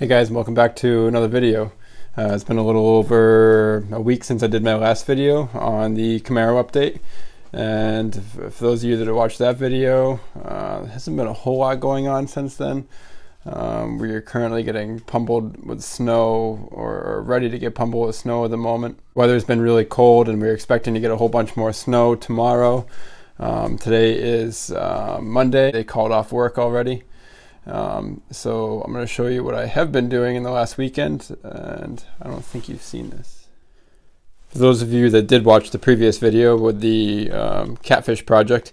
Hey guys, welcome back to another video. Uh, it's been a little over a week since I did my last video on the Camaro update. And for those of you that have watched that video, uh, there hasn't been a whole lot going on since then. Um, we are currently getting pummeled with snow or ready to get pummeled with snow at the moment. Weather's been really cold and we're expecting to get a whole bunch more snow tomorrow. Um, today is uh, Monday. They called off work already. Um, so I'm going to show you what I have been doing in the last weekend, and I don't think you've seen this. For those of you that did watch the previous video with the um, Catfish project,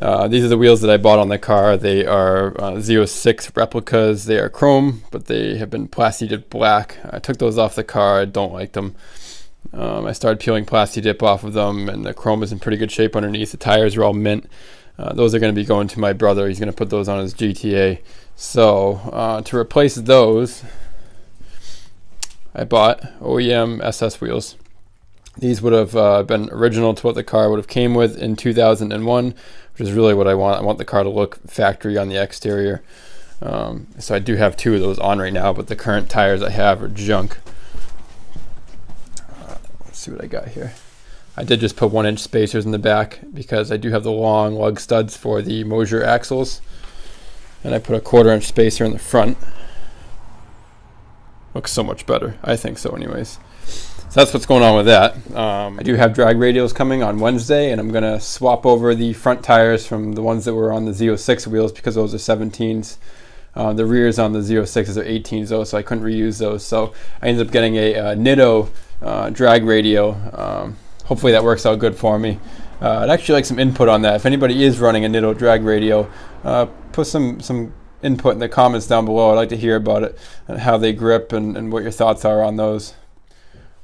uh, these are the wheels that I bought on the car. They are uh, Z06 replicas. They are chrome, but they have been plastidip black. I took those off the car. I don't like them. Um, I started peeling plastidip off of them, and the chrome is in pretty good shape underneath. The tires are all mint. Uh, those are going to be going to my brother. He's going to put those on his GTA. So uh, to replace those, I bought OEM SS wheels. These would have uh, been original to what the car would have came with in 2001, which is really what I want. I want the car to look factory on the exterior. Um, so I do have two of those on right now, but the current tires I have are junk. Uh, let's see what I got here. I did just put one inch spacers in the back because I do have the long lug studs for the Moser axles. And I put a quarter inch spacer in the front. Looks so much better. I think so anyways. So that's what's going on with that. Um, I do have drag radials coming on Wednesday and I'm going to swap over the front tires from the ones that were on the Z06 wheels because those are 17s. Uh, the rears on the Z06s are 18s though, so I couldn't reuse those. So I ended up getting a, a Nitto uh, drag radial. Um, hopefully that works out good for me. Uh, I'd actually like some input on that. If anybody is running a Nitto drag radial, uh, put some some input in the comments down below. I'd like to hear about it and how they grip and, and what your thoughts are on those.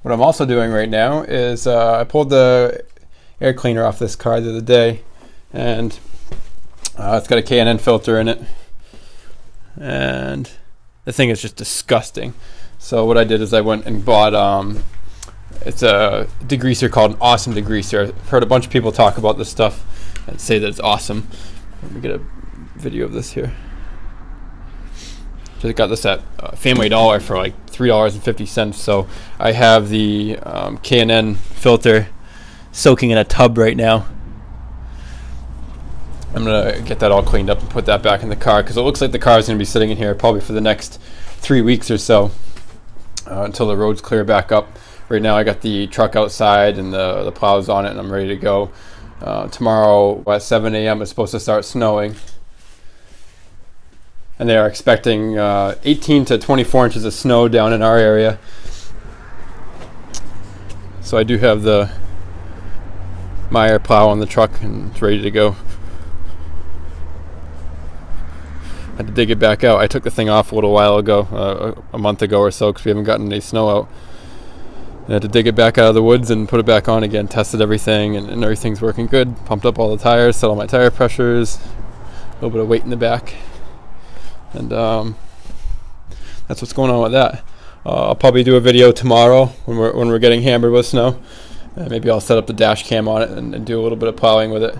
What I'm also doing right now is uh, I pulled the air cleaner off this car the other day and uh, it's got a K&N filter in it and the thing is just disgusting. So what I did is I went and bought um, it's a degreaser called an awesome degreaser. I've heard a bunch of people talk about this stuff and say that it's awesome. Let me get a video of this here. Just got this at uh, Family Dollar for like three dollars and fifty cents. So I have the um, K&N filter soaking in a tub right now. I'm gonna get that all cleaned up and put that back in the car because it looks like the car is gonna be sitting in here probably for the next three weeks or so uh, until the roads clear back up right now I got the truck outside and the, the plows on it and I'm ready to go. Uh, tomorrow at 7 a.m. it's supposed to start snowing. And they are expecting uh, 18 to 24 inches of snow down in our area. So I do have the Meyer plow on the truck and it's ready to go. I had to dig it back out. I took the thing off a little while ago, uh, a month ago or so, because we haven't gotten any snow out. Had to dig it back out of the woods and put it back on again. Tested everything, and, and everything's working good. Pumped up all the tires, set all my tire pressures, a little bit of weight in the back, and um, that's what's going on with that. Uh, I'll probably do a video tomorrow when we're when we're getting hammered with snow. Uh, maybe I'll set up the dash cam on it and, and, do a little bit of plowing with it.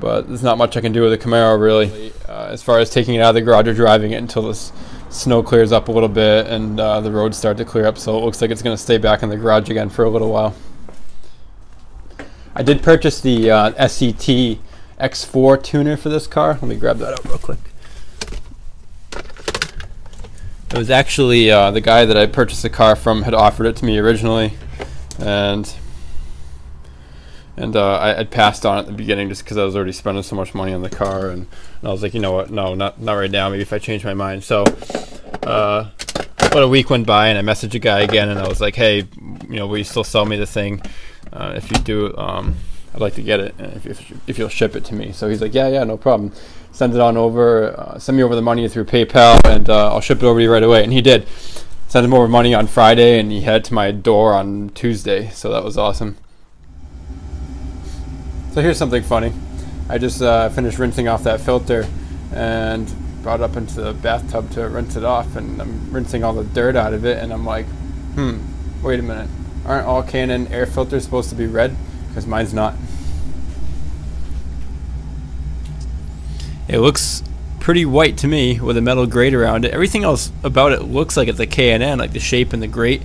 But there's not much I can do with the Camaro really, uh, as far as taking it out of the garage or driving it until this snow clears up a little bit and uh, the roads start to clear up so it looks like it's going to stay back in the garage again for a little while. I did purchase the uh, SCT X4 tuner for this car. Let me grab that out real quick. It was actually uh, the guy that I purchased the car from had offered it to me originally and and uh, I passed on at the beginning just because I was already spending so much money on the car, and, and, I was like, you know what, no, not not right now. Maybe if I change my mind. So, uh, about a week went by, and I messaged a guy again, and I was like, hey, you know, will you still sell me the thing? Uh, if you do, um, I'd like to get it. If, if, if, you'll ship it to me. So he's like, yeah, yeah, no problem. Send it on over. Uh, send me over the money through PayPal, and uh, I'll ship it over to you right away. And he did. Sent him over money on Friday, and he had it to my door on Tuesday. So that was awesome. So here's something funny. I just uh, finished rinsing off that filter and brought it up into the bathtub to rinse it off and I'm rinsing all the dirt out of it and I'm like, hmm, wait a minute. Aren't all K&N air filters supposed to be red? Because mine's not. It looks pretty white to me with a metal grate around it. Everything else about it looks like it's a K&N, like the shape and the grate.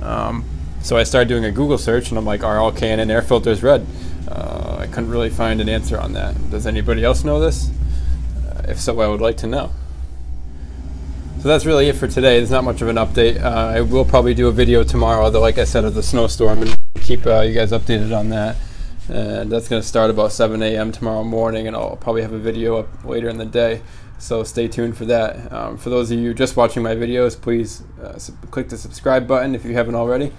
Um, so I started doing a Google search, and I'm like, are all K&N air filters red? Uh, I couldn't really find an answer on that. Does anybody else know this? Uh, if so, I would like to know. So that's really it for today. There's not much of an update. Uh, I will probably do a video tomorrow, although like I said, of the snowstorm, and keep uh, you guys updated on that. And that's going to start about 7 a.m. tomorrow morning, and I'll probably have a video up later in the day. So stay tuned for that. Um, for those of you just watching my videos, please uh, click the subscribe button if you haven't already.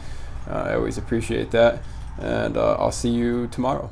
Uh, I always appreciate that. And uh, I'll see you tomorrow.